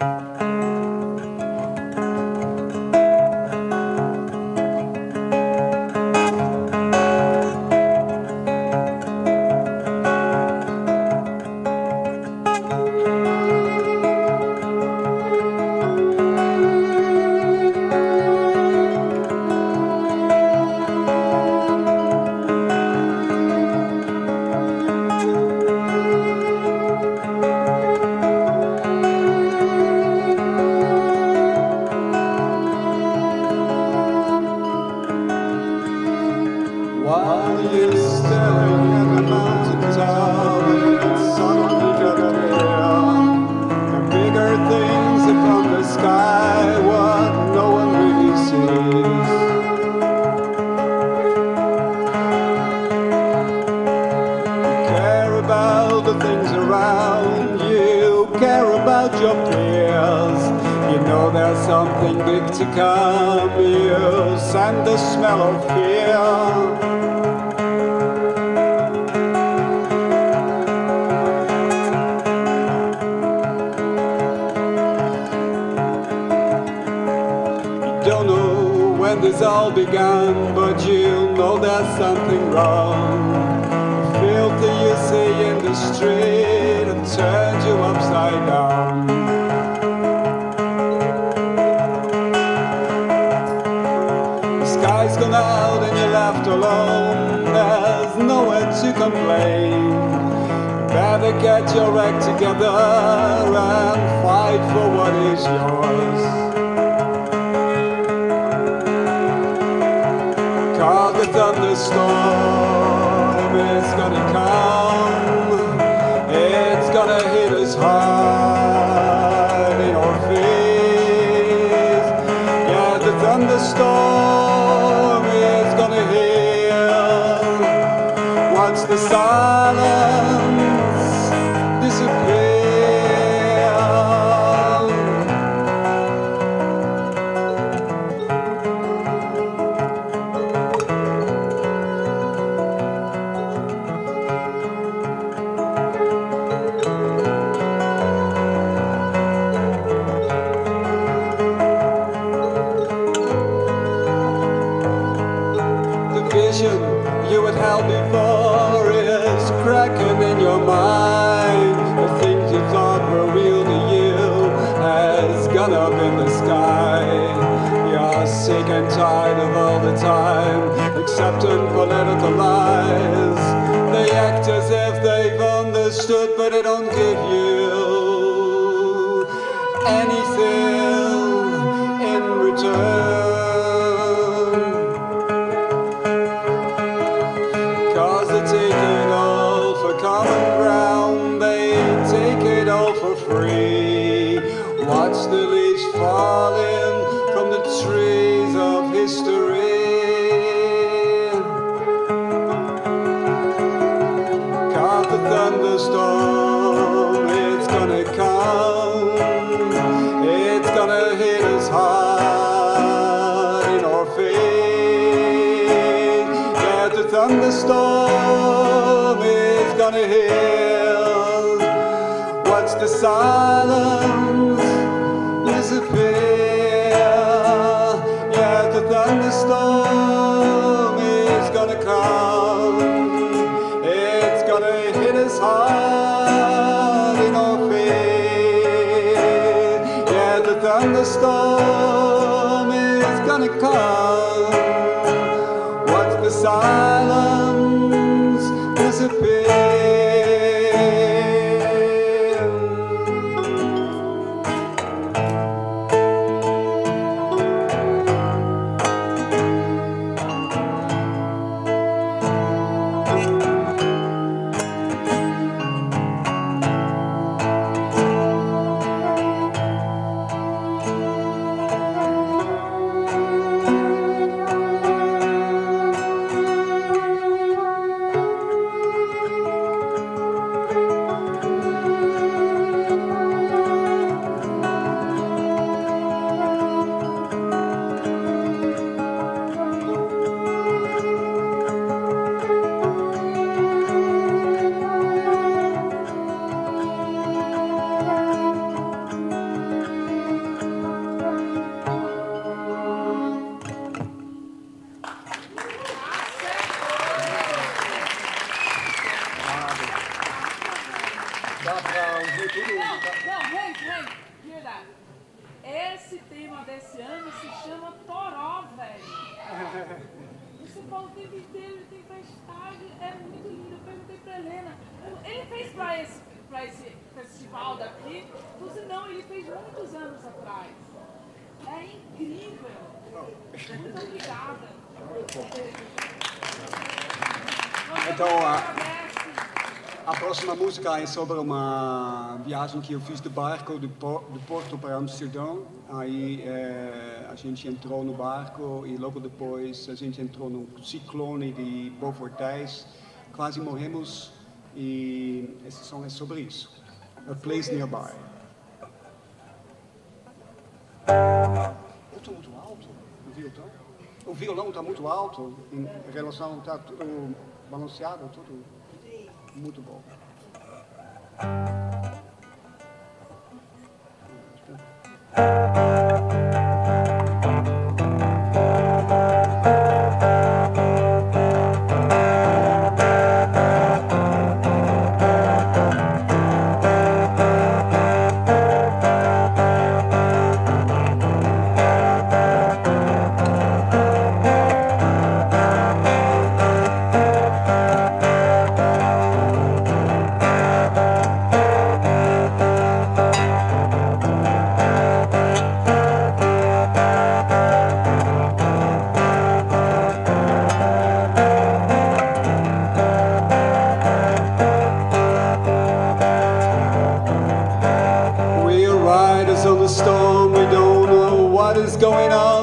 While You know there's something big to come. You send the smell of fear. Don't know when this all began, but you know there's something wrong. Your act together and fight for what is yours. Time accepting political lies. They act as if they've understood, but they don't give you anything in return. In our. Yeah, the thunderstorm is gonna hit. Watch the silence thunderstorm is gonna come. Watch the silence disappear. Muito obrigada. Então, a... A próxima música é sobre uma viagem que eu fiz de barco do, Porto para Amsterdão. Aí é, a gente entrou no barco e logo depois a gente entrou no ciclone de Beaufortais. Quase morremos e esse som é sobre isso. A Place Nearby. Eu estou muito alto, o violão. O violão está muito alto em relação, está tudo balanceado, tudo muito bom.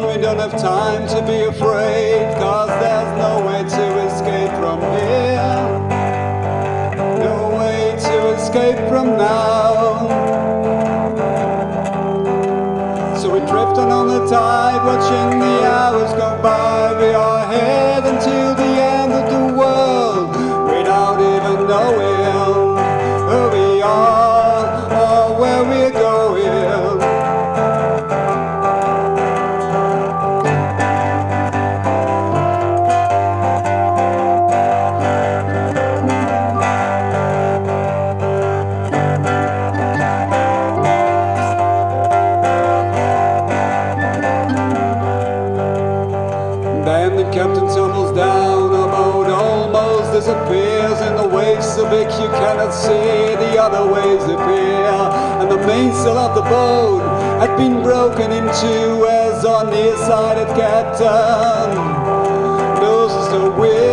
we don't have time to be afraid, cause there's no way to escape from here. No way to escape from now. So we're drifting on the tide, watching the hours go by, it get done. Loses the will.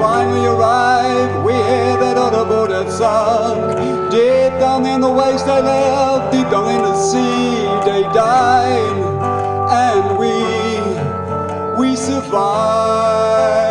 finally arrived. We hear that other boat that sunk. Deep down in the waste they left, deep down in the sea they died. And we, we survived.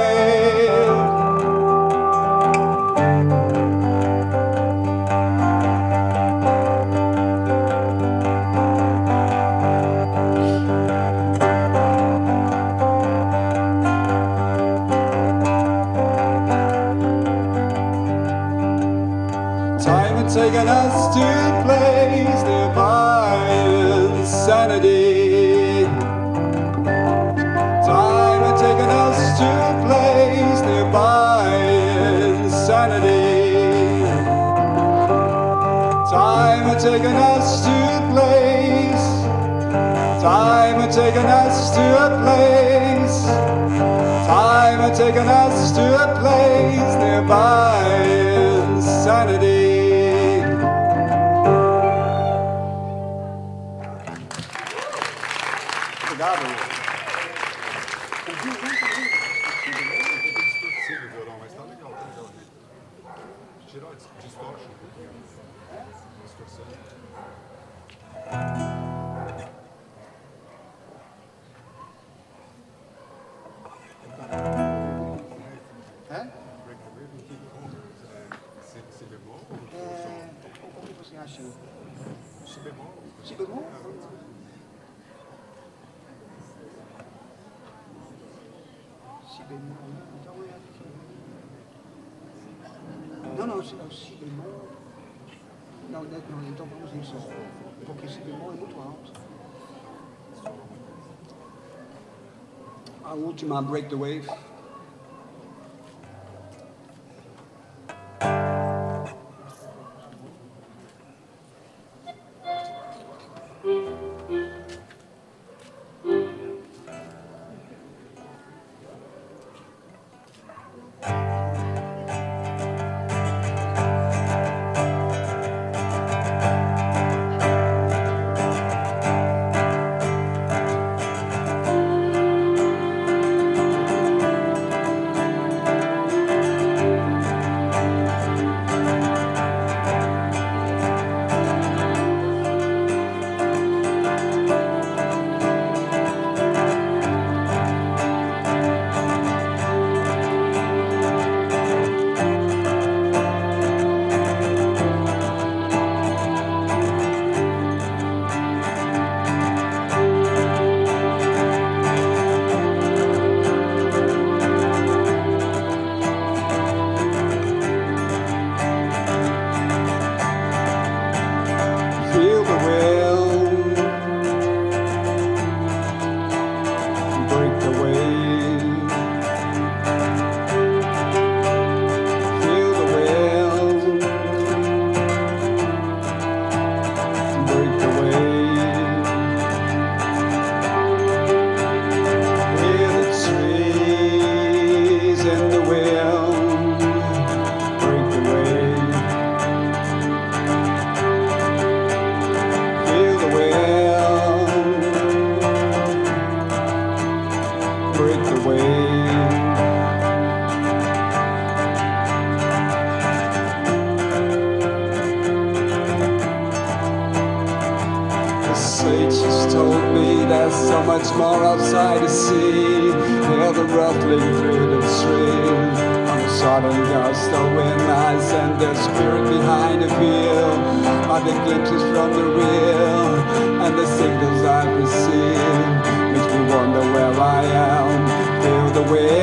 taken us to place nearby insanity. Time had taken us to place nearby insanity. Time had taken us to place. Time had taken us to a place. Time had taken us to a place nearby insanity. Hã? Com é, bemol como que você acha? si bemol? Si bemol? Si bemol, então é aqui. Não, não, si, o si bemol. Não, não, então vamos nisso. Porque si bemol é muito alto. A última, Break the Wave. Much more outside the sea. Hear the ruffling through the stream. On the southern gust of wind, I send the spirit behind the veil. Are the glimpses from the real and the signals I receive. Makes me wonder where I am. Feel the wind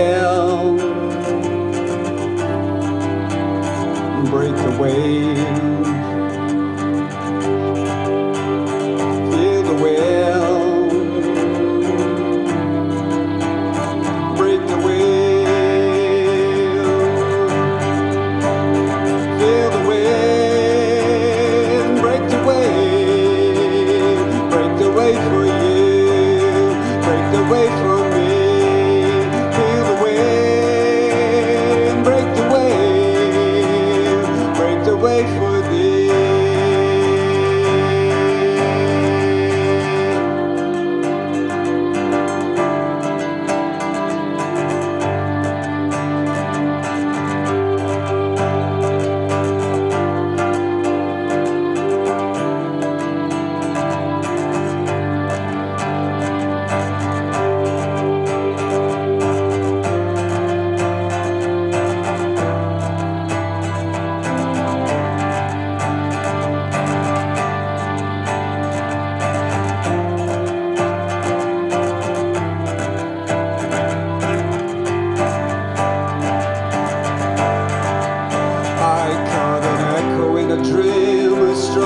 break the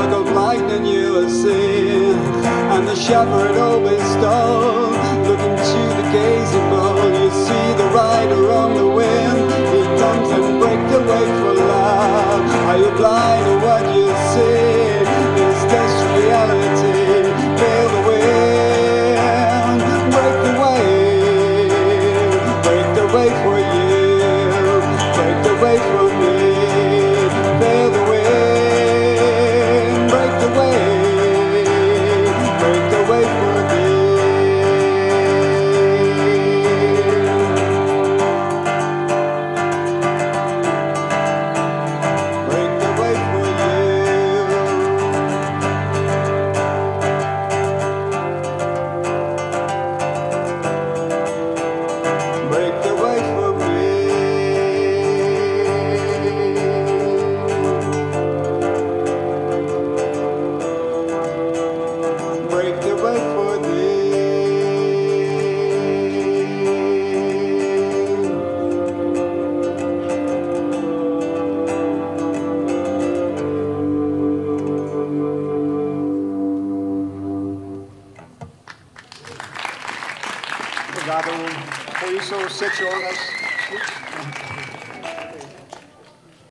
stroke of lightning you are seeing, and the shepherd always stone, looking to the gazing moon. You see the rider on the wind, he comes and break the way for love. Are you blind to what